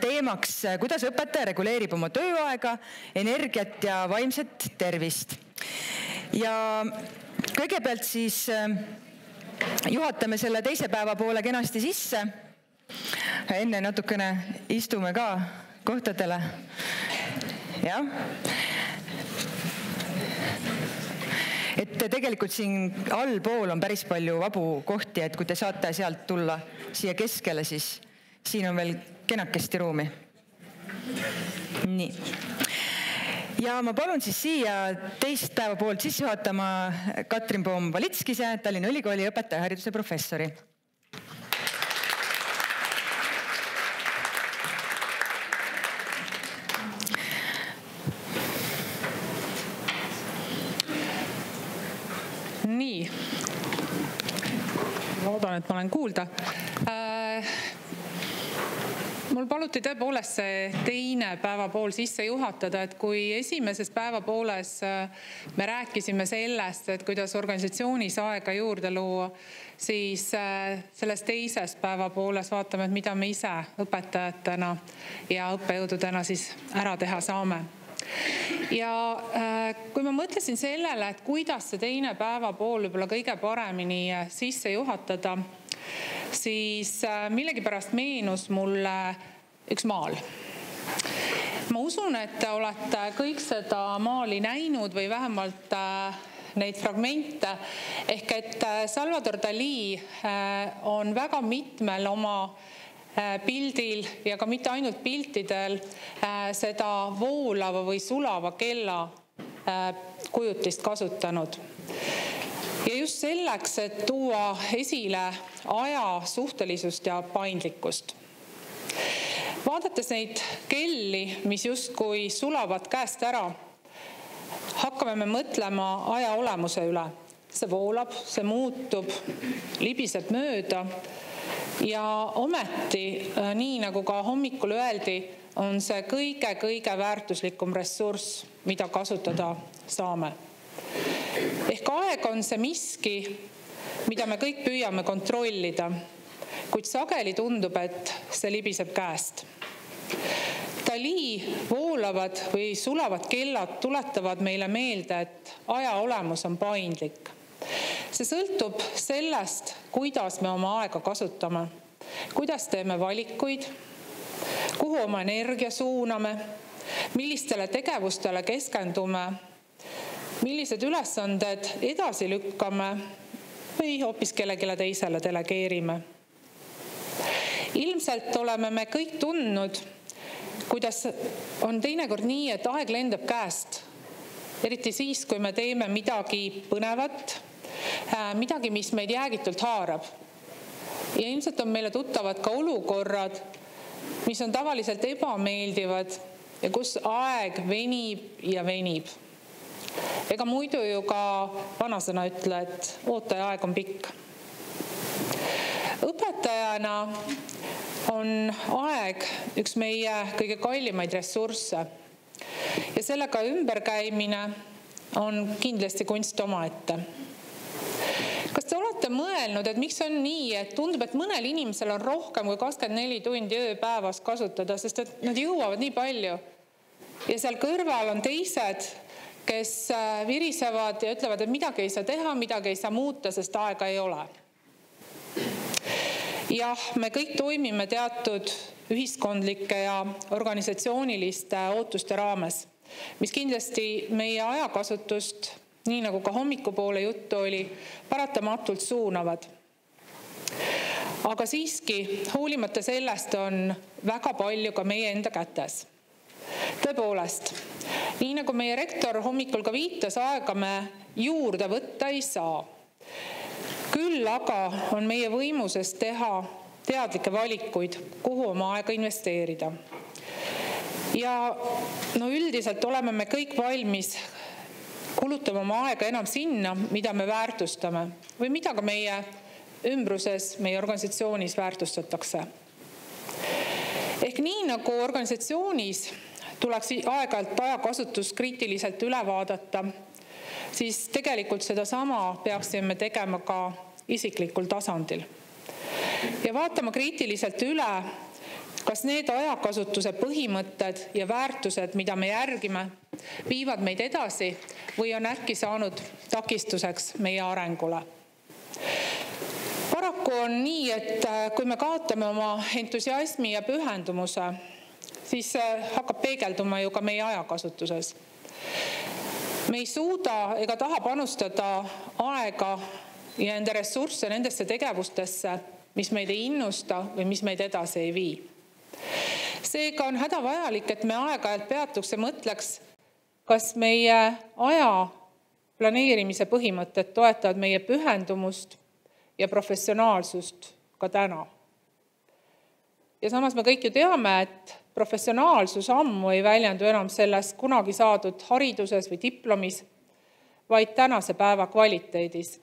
teemaks, kuidas õpetaja reguleerib oma tööaega, energiat ja vaimset tervist. ja kõigepealt siis juhatame selle teise päeva poole kenasti sisse. enne natukene istume ka kohtadele. jah et tegelikult siin allpool on päris palju vabu kohti, et kui te saate sealt tulla siia keskele, siis siin on veel kenakesti ruumi. nii. ja ma palun siis siia teist päeva poolt sisse juhatama Katrin Poom-Valitskise, Tallinna Ülikooli õpetajahariduse professori loodan, et ma olen kuulda mul paluti tõepoolest see teine päevapool sisse juhatada, et kui esimeses päevapooles äh, me rääkisime sellest, et kuidas organisatsioonis aega juurde luua, siis äh, selles teises päevapooles vaatame, et mida me ise õpetajatena ja õppejõududena siis ära teha saame. Ja äh, kui ma mõtlesin sellele, et kuidas see teine päevapool võib-olla kõige paremini sisse juhatada, siis äh, millegipärast meenus mulle üks maal ma usun, et te olete kõik seda maali näinud või vähemalt neid fragmente. ehk et Salvador Dali on väga mitmel oma Äh, pildil ja ka mitte ainult piltidel äh, seda voolava või sulava kella äh, kujutist kasutanud. Ja just selleks, et tuua esile aja suhtelisust ja paindlikkust. vaadates neid kelli, mis justkui sulavad käest ära, hakkame me mõtlema aja olemuse üle. see voolab, see muutub, libiseb mööda ja ometi, äh, nii nagu ka hommikul öeldi, on see kõige-kõige väärtuslikum ressurss, mida kasutada saame. Ehk aeg on see miski, mida me kõik püüame kontrollida, kuid sageli tundub, et see libiseb käest. Dali voolavad või sulavad kellad tuletavad meile meelde, et aja olemus on paindlik. See sõltub sellest, kuidas me oma aega kasutame, kuidas teeme valikuid, kuhu oma energia suuname, millistele tegevustele keskendume, millised ülesanded edasi lükkame või hoopis kellelegi teisele delegeerime. ilmselt oleme me kõik tundnud, kuidas on teinekord nii, et aeg lendab käest eriti siis, kui me teeme midagi põnevat, Äh, midagi, mis meid jäägitult haarab. ja ilmselt on meile tuttavad ka olukorrad, mis on tavaliselt ebameeldivad ja kus aeg venib ja venib. Ega muidu ju ka vanasõna ütle, et ootaja aeg on pikk. õpetajana on aeg üks meie kõige kallimaid ressursse ja sellega ümberkäimine on kindlasti kunst omaette kas te olete mõelnud, et miks on nii, et tundub, et mõnel inimesel on rohkem kui kakskümmend neli tundi ööpäevas kasutada, sest et nad jõuavad nii palju. ja seal kõrval on teised, kes äh, virisevad ja ütlevad, et midagi ei saa teha, midagi ei saa muuta, sest aega ei ole. jah, me kõik toimime teatud ühiskondlike ja organisatsiooniliste ootuste raames, mis kindlasti meie ajakasutust nii nagu ka hommikupoole juttu oli, paratamatult suunavad. aga siiski, hoolimata sellest on väga palju ka meie enda kätes. Tõepoolest, nii nagu meie rektor hommikul ka viitas, aega me juurde võtta ei saa. küll aga on meie võimuses teha teadlikke valikuid, kuhu oma aega investeerida. ja no üldiselt oleme me kõik valmis kulutame oma aega enam sinna, mida me väärtustame või mida ka meie ümbruses, meie organisatsioonis väärtustatakse. ehk nii nagu organisatsioonis tuleks aeg-ajalt ajakasutust kriitiliselt üle vaadata, siis tegelikult sedasama peaksime tegema ka isiklikul tasandil. ja vaatama kriitiliselt üle kas need ajakasutuse põhimõtted ja väärtused, mida me järgime, viivad meid edasi või on äkki saanud takistuseks meie arengule? paraku on nii, et äh, kui me kaotame oma entusiasmi ja pühendumuse, siis äh, hakkab peegelduma ju ka meie ajakasutuses. me ei suuda ega taha panustada aega ja enda ressursse nendesse tegevustesse, mis meid ei innusta või mis meid edasi ei vii seega on hädavajalik, et me aeg-ajalt peatuks ja mõtleks, kas meie aja planeerimise põhimõtted toetavad meie pühendumust ja professionaalsust ka täna. ja samas me kõik ju teame, et professionaalsus ammu ei väljendu enam selles kunagi saadud hariduses või diplomis, vaid tänase päeva kvaliteedis.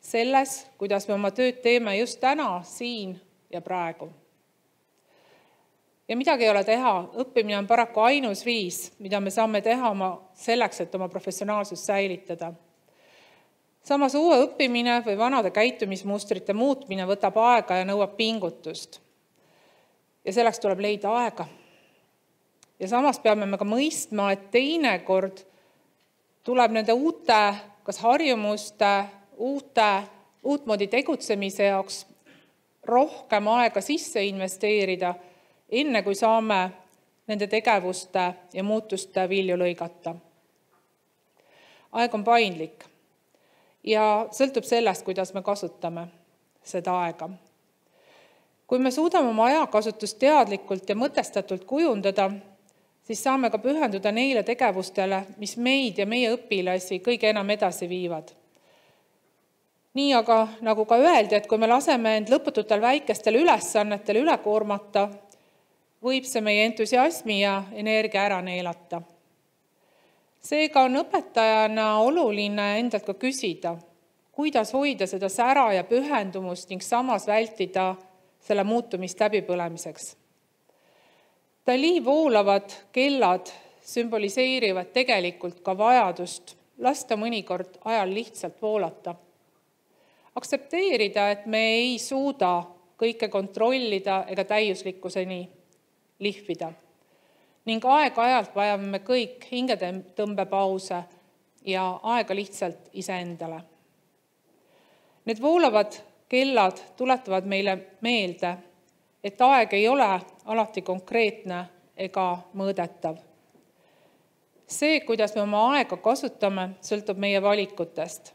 selles, kuidas me oma tööd teeme just täna, siin ja praegu ja midagi ei ole teha, õppimine on paraku ainus viis, mida me saame teha oma, selleks, et oma professionaalsust säilitada. samas uue õppimine või vanade käitumismustrite muutmine võtab aega ja nõuab pingutust. ja selleks tuleb leida aega. Ja samas peame me ka mõistma, et teinekord tuleb nende uute, kas harjumuste, uute, uutmoodi tegutsemise jaoks rohkem aega sisse investeerida enne kui saame nende tegevuste ja muutuste vilju lõigata. aeg on paindlik ja sõltub sellest, kuidas me kasutame seda aega. kui me suudame oma ajakasutust teadlikult ja mõtestatult kujundada, siis saame ka pühenduda neile tegevustele, mis meid ja meie õpilasi kõige enam edasi viivad. nii aga, nagu ka öeldi, et kui me laseme end lõpututel väikestel ülesannetel üle koormata, võib see meie entusiasmi ja energia ära neelata. seega on õpetajana oluline endalt ka küsida, kuidas hoida seda sära ja pühendumust ning samas vältida selle muutumist läbipõlemiseks. Dali voolavad kellad sümboliseerivad tegelikult ka vajadust lasta mõnikord ajal lihtsalt voolata. aktsepteerida, et me ei suuda kõike kontrollida ega täiuslikkuseni lihvida. ning aeg-ajalt vajame me kõik hingetõmbepause ja aega lihtsalt iseendale. Need voolavad kellad tuletavad meile meelde, et aeg ei ole alati konkreetne ega mõõdetav. see, kuidas me oma aega kasutame, sõltub meie valikutest.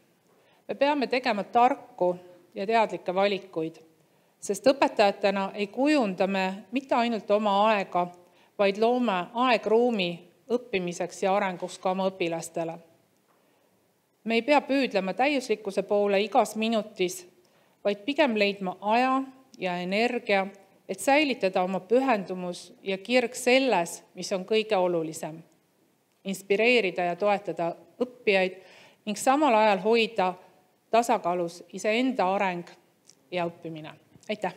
me peame tegema tarku ja teadlikke valikuid sest õpetajatena ei kujunda me mitte ainult oma aega, vaid loome aegruumi õppimiseks ja arenguks ka oma õpilastele. me ei pea püüdlema täiuslikkuse poole igas minutis, vaid pigem leidma aja ja energia, et säilitada oma pühendumus ja kirg selles, mis on kõige olulisem. inspireerida ja toetada õppijaid ning samal ajal hoida tasakaalus iseenda areng ja õppimine aitäh!